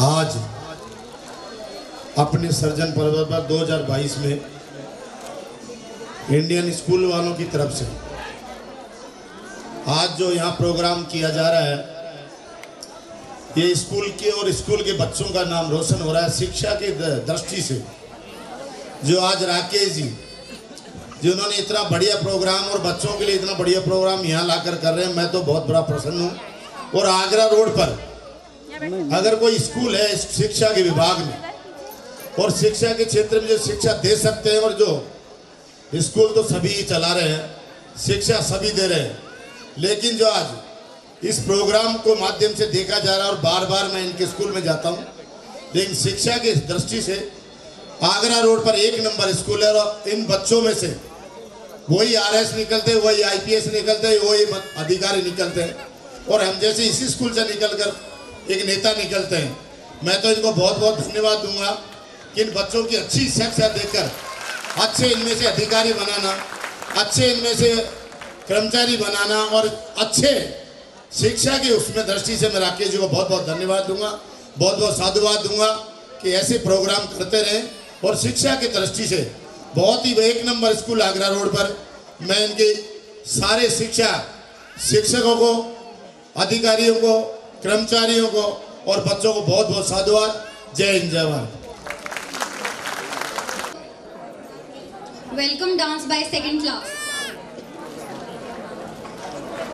आज अपने सर्जन पर्व पर 2022 में इंडियन स्कूल वालों की तरफ़ से आज जो यहाँ प्रोग्राम किया जा रहा है, ये स्कूल के और स्कूल के बच्चों का नाम रोशन हो रहा है। शिक्षा के दृष्टि से जो आज राकेश जी, जिन्होंने इतना बढ़िया प्रोग्राम और बच्चों के लिए इतना बढ़िया प्रोग्राम यहाँ लाकर कर रहे हैं, मैं तो बहुत बड़ा प्रसन्न हूँ। और आगरा रोड पर अगर कोई स्कूल है शिक्षा के विभाग में, और शिक्षा के क्षेत्र में जो शिक्षा दे सकते हैं और जो स्कूल तो सभी ही चला रहे हैं, शिक्षा सभी दे रहे हैं, लेकिन जो आज इस प्रोग्राम को माध्यम से देखा जा रहा है और बार बार मैं इनके स्कूल में जाता हूँ, लेकिन शिक्षा की दृष्टि से आगरा रोड पर एक नंबर स्कूल है और इन बच्चों में से वही आरएस निकलते वही आईपीएस निकलते वही अधिकारी निकलते हैं, और हम जैसे इसी स्कूल से निकलकर एक नेता निकलते हैं। मैं तो इनको बहुत बहुत धन्यवाद दूँगा कि इन बच्चों की अच्छी शिक्षा देकर अच्छे इनमें से अधिकारी बनाना, अच्छे इनमें से कर्मचारी बनाना और अच्छे शिक्षा की उसमें दृष्टि से मैं राकेश जी को बहुत बहुत धन्यवाद दूँगा, बहुत बहुत साधुवाद दूँगा कि ऐसे प्रोग्राम करते रहें और शिक्षा की दृष्टि से बहुत ही, एक नंबर स्कूल आगरा रोड पर मैं इनके सारे शिक्षा, शिक्षकों को, अधिकारियों को कर्मचारियों को और बच्चों को बहुत बहुत साधुवाद। जय हिंद, जय Bharat. Welcome dance by second class